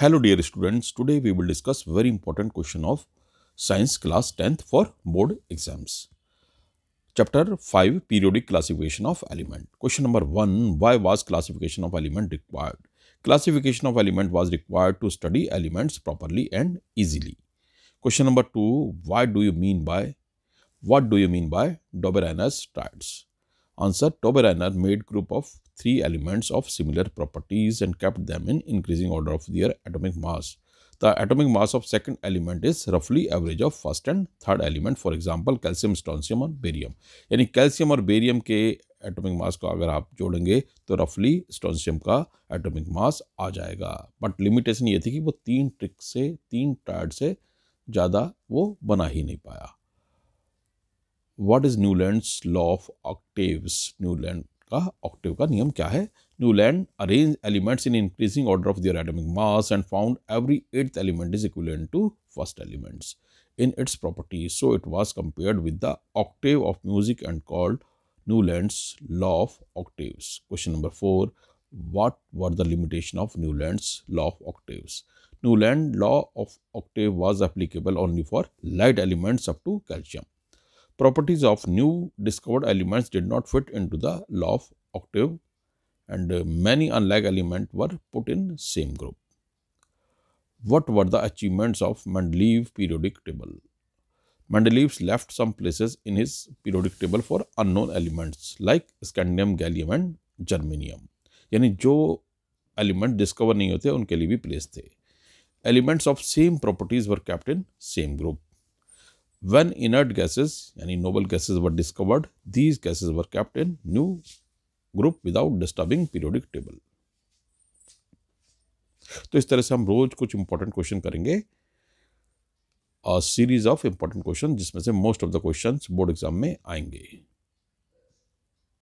Hello dear students, today we will discuss very important question of science class 10th for board exams. Chapter 5 Periodic Classification of Element. Question number 1 Why was classification of element required? Classification of element was required to study elements properly and easily. Question number 2 Why do you mean by what do you mean by Dobereiner's triads? Answer Dobereiner made group of three elements of similar properties and kept them in increasing order of their atomic mass. The atomic mass of second element is roughly average of first and third element. For example, calcium, strontium और barium यानी calcium और barium के atomic mass को अगर आप जोड़ेंगे तो रफली स्टोनशियम का एटॉमिक मास आ जाएगा बट लिमिटेशन ये थी कि वो तीन ट्रिक से तीन टायर्ड से ज़्यादा वो बना ही नहीं पाया what is Newlands law of octaves Newland का ऑक्टिव का नियम क्या है Newland arrange elements in increasing order of their atomic mass and found every eighth element is equivalent to first elements in its properties so it was compared with the octave of music and called newland's law of octaves question number 4 what were the limitation of newland's law of octaves newland law of octave was applicable only for light elements up to calcium properties of new discovered elements did not fit into the law of octave and uh, many unlike elements were put in same group. What were the achievements of Mendeleev periodic table? Mendeleev left some places in his periodic table for unknown elements like scandium, gallium and germanium. यानी जो element discover नहीं होते उनके लिए भी place the elements of same properties were kept in same group When inert gases, any noble gases were discovered, these gases were kept in new group without disturbing periodic table. तो इस तरह से हम रोज कुछ इंपॉर्टेंट क्वेश्चन करेंगे series of important question जिसमें से most of the questions board exam में आएँगे